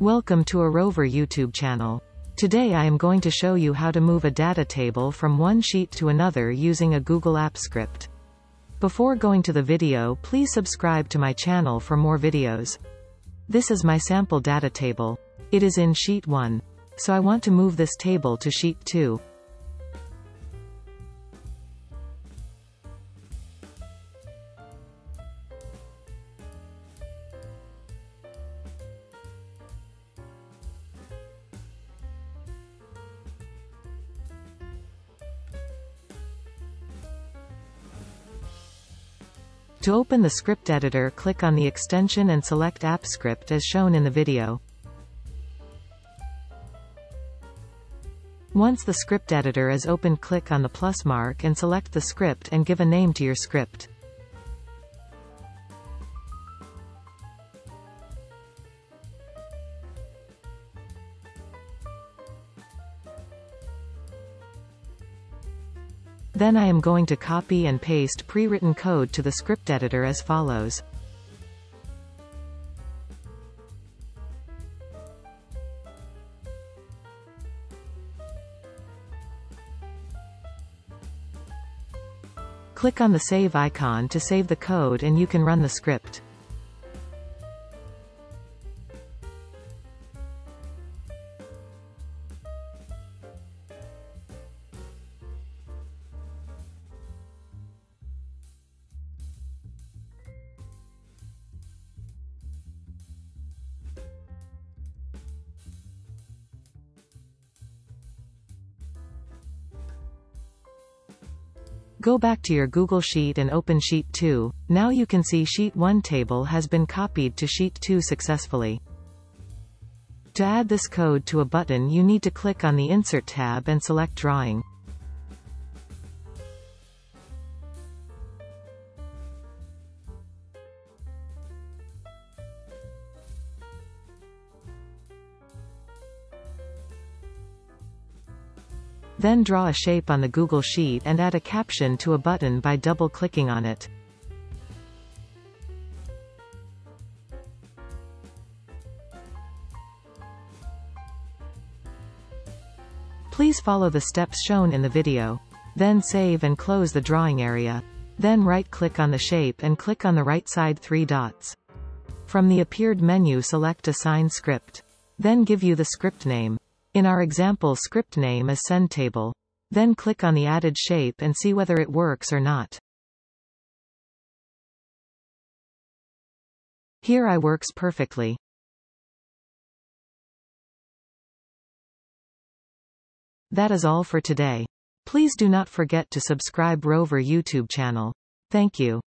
Welcome to a Rover YouTube channel. Today I am going to show you how to move a data table from one sheet to another using a Google Apps script. Before going to the video please subscribe to my channel for more videos. This is my sample data table. It is in sheet 1. So I want to move this table to sheet 2. To open the script editor click on the extension and select AppScript as shown in the video. Once the script editor is open click on the plus mark and select the script and give a name to your script. Then I am going to copy and paste pre-written code to the script editor as follows. Click on the save icon to save the code and you can run the script. Go back to your Google Sheet and open Sheet 2. Now you can see Sheet 1 table has been copied to Sheet 2 successfully. To add this code to a button you need to click on the Insert tab and select Drawing. Then draw a shape on the Google Sheet and add a caption to a button by double-clicking on it. Please follow the steps shown in the video. Then save and close the drawing area. Then right-click on the shape and click on the right side three dots. From the appeared menu select Assign Script. Then give you the script name. In our example script name is sendTable. Then click on the added shape and see whether it works or not. Here I works perfectly. That is all for today. Please do not forget to subscribe Rover YouTube channel. Thank you.